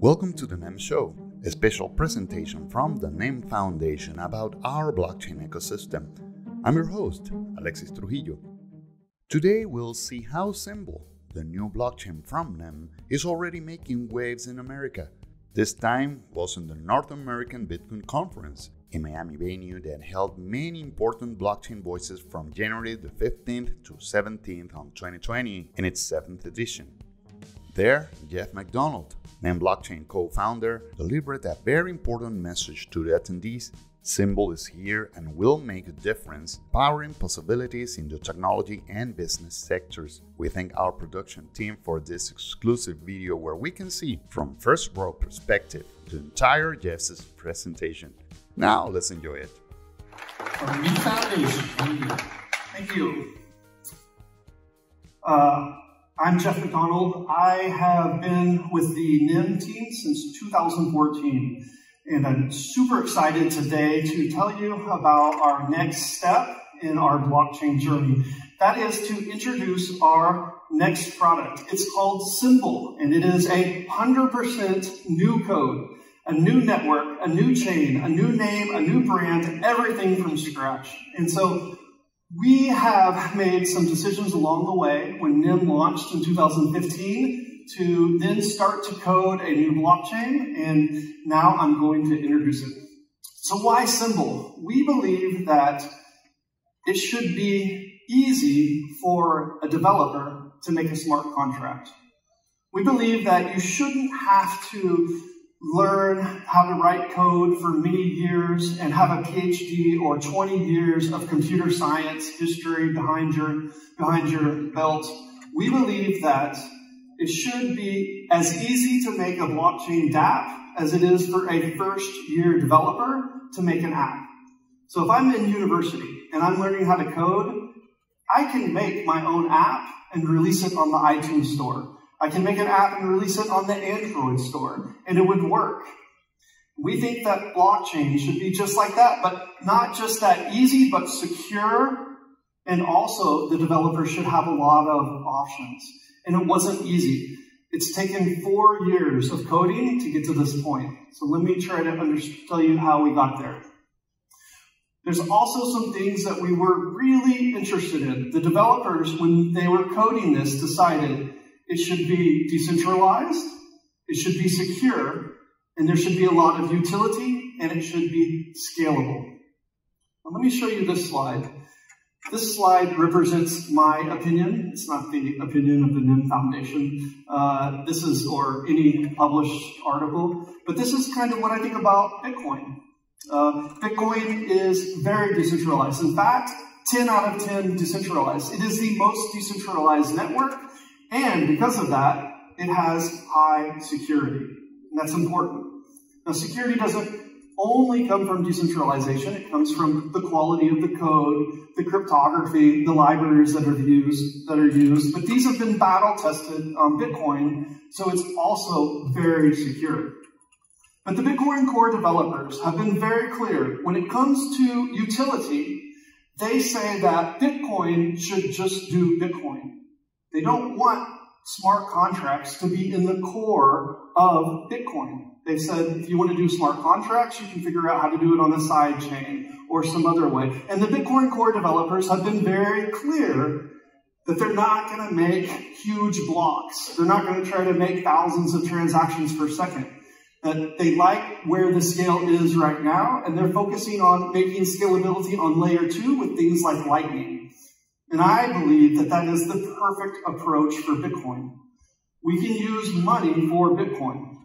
Welcome to the NEM Show, a special presentation from the NEM Foundation about our blockchain ecosystem. I'm your host, Alexis Trujillo. Today we'll see how Symbol, the new blockchain from NEM, is already making waves in America. This time was in the North American Bitcoin Conference, a Miami venue that held many important blockchain voices from January the 15th to 17th on 2020 in its 7th edition. There, Jeff McDonald, NEM Blockchain co founder, delivered a very important message to the attendees. Symbol is here and will make a difference, powering possibilities in the technology and business sectors. We thank our production team for this exclusive video where we can see from first row perspective the entire Jeff's presentation. Now let's enjoy it. Thank you. Thank you. Uh, I'm Jeff McDonald. I have been with the NEM team since 2014, and I'm super excited today to tell you about our next step in our blockchain journey. That is to introduce our next product. It's called Symbol, and it is a 100% new code, a new network, a new chain, a new name, a new brand, everything from scratch. And so we have made some decisions along the way when NEM launched in 2015 to then start to code a new blockchain, and now I'm going to introduce it. So why Symbol? We believe that it should be easy for a developer to make a smart contract. We believe that you shouldn't have to learn how to write code for many years and have a PhD or 20 years of computer science history behind your, behind your belt. We believe that it should be as easy to make a blockchain dApp as it is for a first year developer to make an app. So if I'm in university and I'm learning how to code, I can make my own app and release it on the iTunes store. I can make an app and release it on the Android store, and it would work. We think that blockchain should be just like that, but not just that easy, but secure. And also, the developer should have a lot of options. And it wasn't easy. It's taken four years of coding to get to this point. So let me try to tell you how we got there. There's also some things that we were really interested in. The developers, when they were coding this, decided it should be decentralized, it should be secure, and there should be a lot of utility, and it should be scalable. Now, let me show you this slide. This slide represents my opinion. It's not the opinion of the NEM Foundation. Uh, this is, or any published article, but this is kind of what I think about Bitcoin. Uh, Bitcoin is very decentralized. In fact, 10 out of 10 decentralized. It is the most decentralized network and because of that, it has high security. And that's important. Now, security doesn't only come from decentralization. It comes from the quality of the code, the cryptography, the libraries that are used, that are used. But these have been battle tested on Bitcoin, so it's also very secure. But the Bitcoin Core developers have been very clear. When it comes to utility, they say that Bitcoin should just do Bitcoin. They don't want smart contracts to be in the core of Bitcoin. They said if you want to do smart contracts, you can figure out how to do it on the side chain or some other way. And the Bitcoin core developers have been very clear that they're not going to make huge blocks. They're not going to try to make thousands of transactions per second. That they like where the scale is right now, and they're focusing on making scalability on layer two with things like Lightning. And I believe that that is the perfect approach for Bitcoin. We can use money for Bitcoin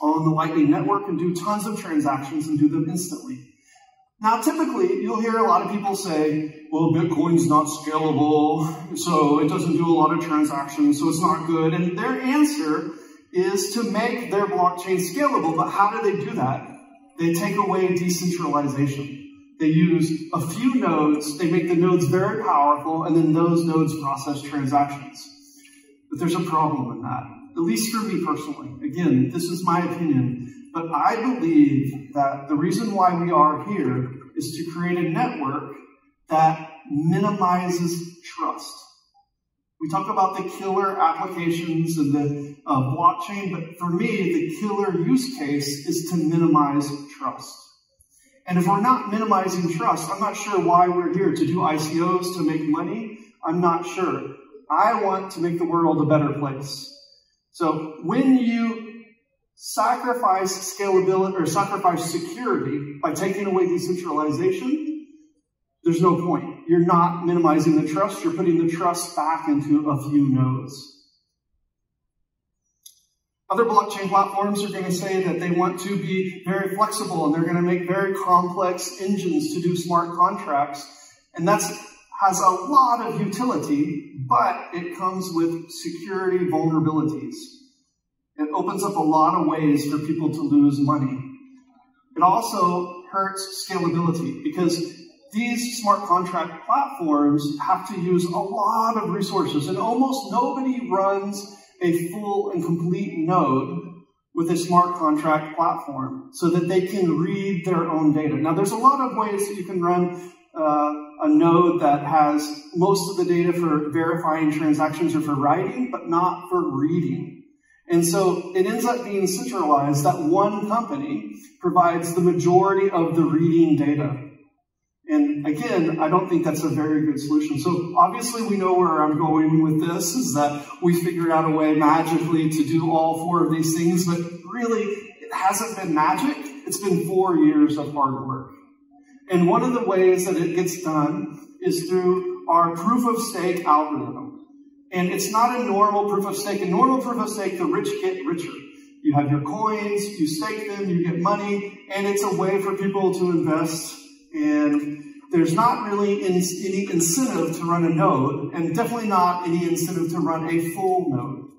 on the Lightning Network and do tons of transactions and do them instantly. Now, typically, you'll hear a lot of people say, well, Bitcoin's not scalable, so it doesn't do a lot of transactions, so it's not good. And their answer is to make their blockchain scalable. But how do they do that? They take away decentralization. They use a few nodes, they make the nodes very powerful, and then those nodes process transactions. But there's a problem in that, at least for me personally. Again, this is my opinion, but I believe that the reason why we are here is to create a network that minimizes trust. We talk about the killer applications and the uh, blockchain, but for me, the killer use case is to minimize trust. And if we're not minimizing trust, I'm not sure why we're here to do ICOs to make money. I'm not sure. I want to make the world a better place. So when you sacrifice scalability or sacrifice security by taking away decentralization, there's no point. You're not minimizing the trust, you're putting the trust back into a few nodes. Other blockchain platforms are going to say that they want to be very flexible and they're going to make very complex engines to do smart contracts. And that has a lot of utility, but it comes with security vulnerabilities. It opens up a lot of ways for people to lose money. It also hurts scalability because these smart contract platforms have to use a lot of resources and almost nobody runs a full and complete node with a smart contract platform so that they can read their own data. Now, there's a lot of ways that you can run uh, a node that has most of the data for verifying transactions or for writing, but not for reading. And so it ends up being centralized that one company provides the majority of the reading data. And again, I don't think that's a very good solution. So obviously we know where I'm going with this, is that we figured out a way magically to do all four of these things, but really it hasn't been magic. It's been four years of hard work. And one of the ways that it gets done is through our proof of stake algorithm. And it's not a normal proof of stake. A normal proof of stake, the rich get richer. You have your coins, you stake them, you get money, and it's a way for people to invest and there's not really any incentive to run a node, and definitely not any incentive to run a full node.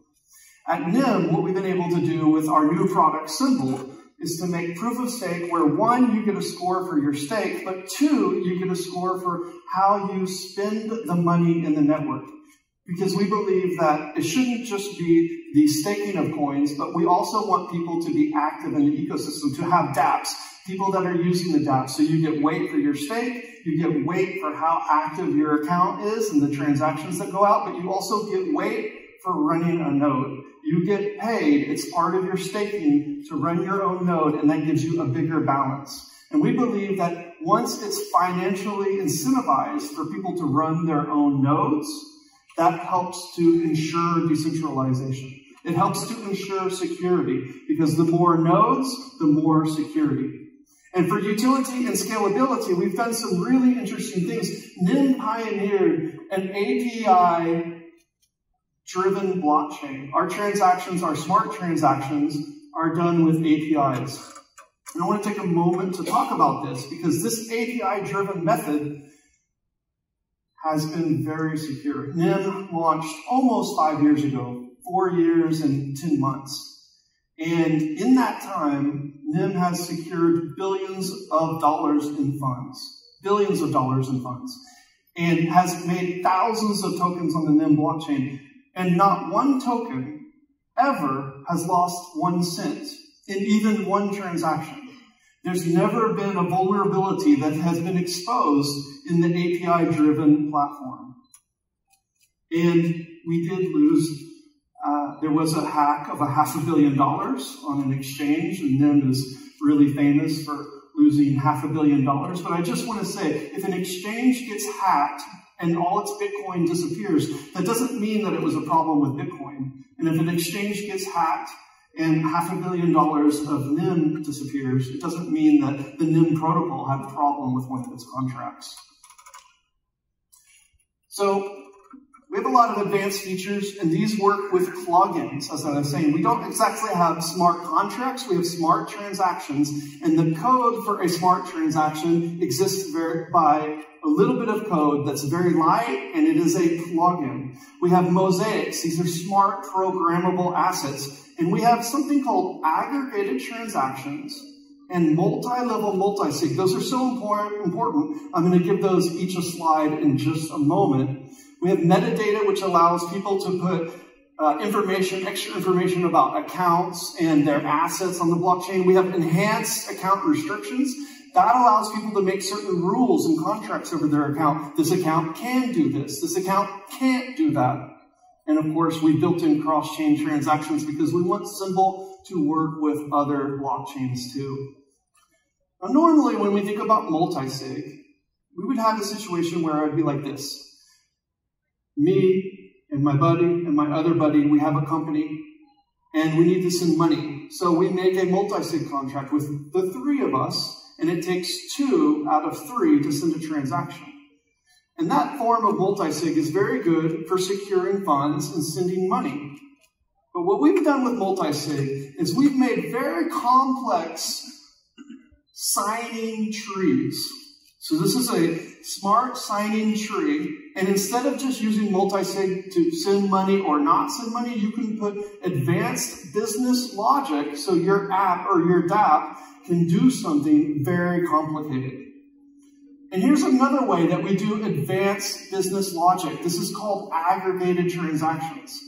At NEM, what we've been able to do with our new product Symbol is to make proof of stake where one, you get a score for your stake, but two, you get a score for how you spend the money in the network. Because we believe that it shouldn't just be the staking of coins, but we also want people to be active in the ecosystem, to have dApps, people that are using the dApp. So you get weight for your stake, you get weight for how active your account is and the transactions that go out, but you also get weight for running a node. You get paid, it's part of your staking to run your own node, and that gives you a bigger balance. And we believe that once it's financially incentivized for people to run their own nodes, that helps to ensure decentralization. It helps to ensure security because the more nodes, the more security. And for utility and scalability, we've done some really interesting things. NEM pioneered an API driven blockchain. Our transactions, our smart transactions, are done with APIs. And I want to take a moment to talk about this because this API driven method has been very secure. NEM launched almost five years ago, four years and 10 months. And in that time, NEM has secured billions of dollars in funds, billions of dollars in funds, and has made thousands of tokens on the NEM blockchain. And not one token ever has lost one cent in even one transaction. There's never been a vulnerability that has been exposed in the API driven platform. And we did lose uh, there was a hack of a half a billion dollars on an exchange, and NEM is really famous for losing half a billion dollars. But I just want to say, if an exchange gets hacked and all its Bitcoin disappears, that doesn't mean that it was a problem with Bitcoin. And if an exchange gets hacked and half a billion dollars of NEM disappears, it doesn't mean that the NEM protocol had a problem with one of its contracts. So we have a lot of advanced features, and these work with plugins, as I was saying. We don't exactly have smart contracts, we have smart transactions, and the code for a smart transaction exists by a little bit of code that's very light, and it is a plugin. We have mosaics. These are smart programmable assets. And we have something called aggregated transactions and multi-level multi-sig. Those are so important. I'm going to give those each a slide in just a moment. We have metadata, which allows people to put uh, information, extra information about accounts and their assets on the blockchain. We have enhanced account restrictions. That allows people to make certain rules and contracts over their account. This account can do this. This account can't do that. And of course, we built in cross-chain transactions because we want Symbol to work with other blockchains too. Now, normally when we think about multi-sig, we would have a situation where it would be like this. Me and my buddy and my other buddy, we have a company and we need to send money. So we make a multi-sig contract with the three of us and it takes two out of three to send a transaction. And that form of multi-sig is very good for securing funds and sending money. But what we've done with multi-sig is we've made very complex signing trees. So this is a smart signing tree, and instead of just using multi-sig to send money or not send money, you can put advanced business logic so your app or your dApp can do something very complicated. And here's another way that we do advanced business logic. This is called aggregated transactions.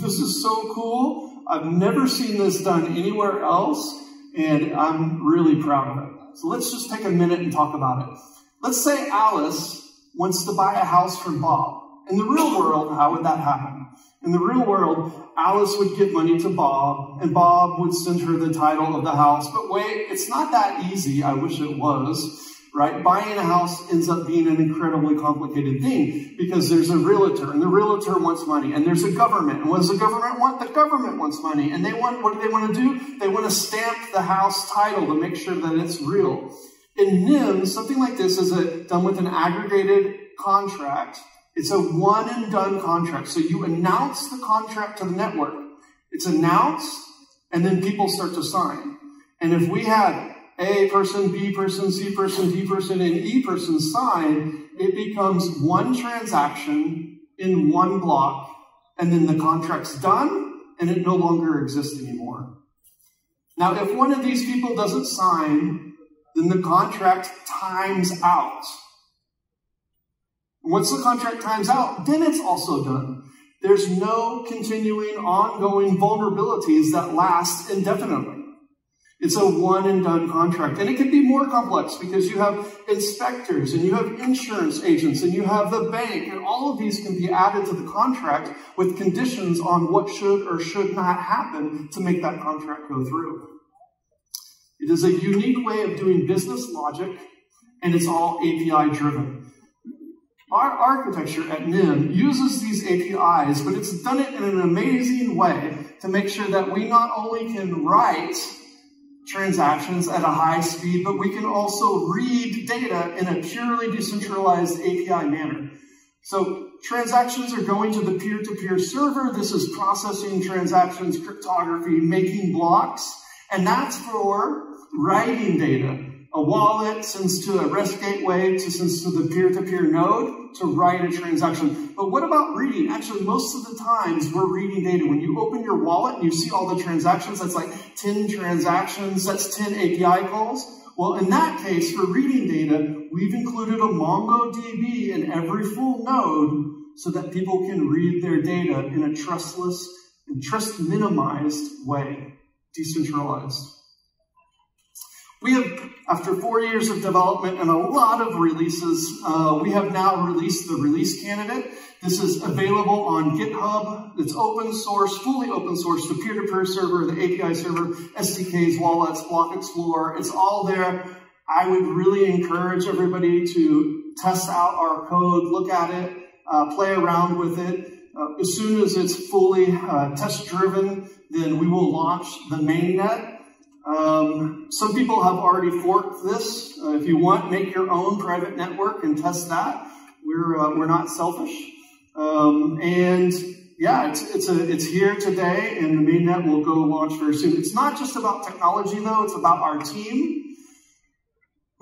This is so cool. I've never seen this done anywhere else, and I'm really proud of it. So let's just take a minute and talk about it. Let's say Alice wants to buy a house from Bob. In the real world, how would that happen? In the real world, Alice would give money to Bob, and Bob would send her the title of the house. But wait, it's not that easy. I wish it was right? Buying a house ends up being an incredibly complicated thing because there's a realtor and the realtor wants money and there's a government. And what does the government want? The government wants money. And they want, what do they want to do? They want to stamp the house title to make sure that it's real. In NEM, something like this is a, done with an aggregated contract. It's a one and done contract. So you announce the contract to the network. It's announced and then people start to sign. And if we had a person, B person, C person, D person, and E person sign, it becomes one transaction in one block, and then the contract's done, and it no longer exists anymore. Now, if one of these people doesn't sign, then the contract times out. Once the contract times out, then it's also done. There's no continuing, ongoing vulnerabilities that last indefinitely. It's a one and done contract. And it can be more complex because you have inspectors and you have insurance agents and you have the bank and all of these can be added to the contract with conditions on what should or should not happen to make that contract go through. It is a unique way of doing business logic and it's all API driven. Our architecture at NEM uses these APIs, but it's done it in an amazing way to make sure that we not only can write transactions at a high speed, but we can also read data in a purely decentralized API manner. So transactions are going to the peer-to-peer -peer server. This is processing transactions, cryptography, making blocks, and that's for writing data. A wallet sends to a REST gateway to sends to the peer-to-peer -peer node to write a transaction. But what about reading? Actually, most of the times we're reading data. When you open your wallet and you see all the transactions, that's like 10 transactions, that's 10 API calls. Well, in that case, for reading data, we've included a MongoDB in every full node so that people can read their data in a trustless and trust minimized way, decentralized. We have, after four years of development and a lot of releases, uh, we have now released the release candidate. This is available on GitHub. It's open source, fully open source, the peer-to-peer -peer server, the API server, SDKs, wallets, Block Explorer. It's all there. I would really encourage everybody to test out our code, look at it, uh, play around with it. Uh, as soon as it's fully uh, test-driven, then we will launch the mainnet. Um, some people have already forked this. Uh, if you want, make your own private network and test that. We're, uh, we're not selfish. Um, and yeah, it's, it's, a, it's here today and the mainnet will go launch very soon. It's not just about technology though, it's about our team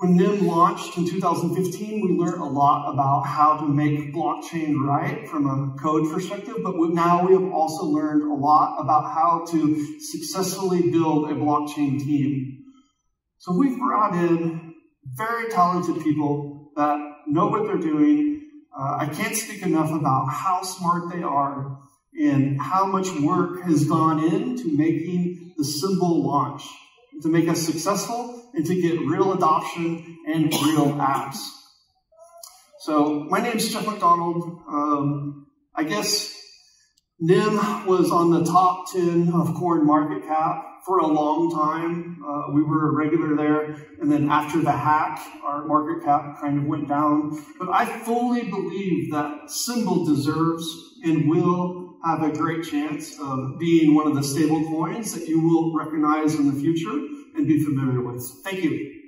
when NEM launched in 2015, we learned a lot about how to make blockchain right from a code perspective, but now we have also learned a lot about how to successfully build a blockchain team. So we've brought in very talented people that know what they're doing. Uh, I can't speak enough about how smart they are and how much work has gone into making the Symbol launch to make us successful and to get real adoption and real apps. So my name is Jeff McDonald. Um, I guess NEM was on the top 10 of coin market cap for a long time. Uh, we were a regular there. And then after the hack, our market cap kind of went down. But I fully believe that Symbol deserves and will have a great chance of being one of the stable coins that you will recognize in the future and be familiar with. Thank you.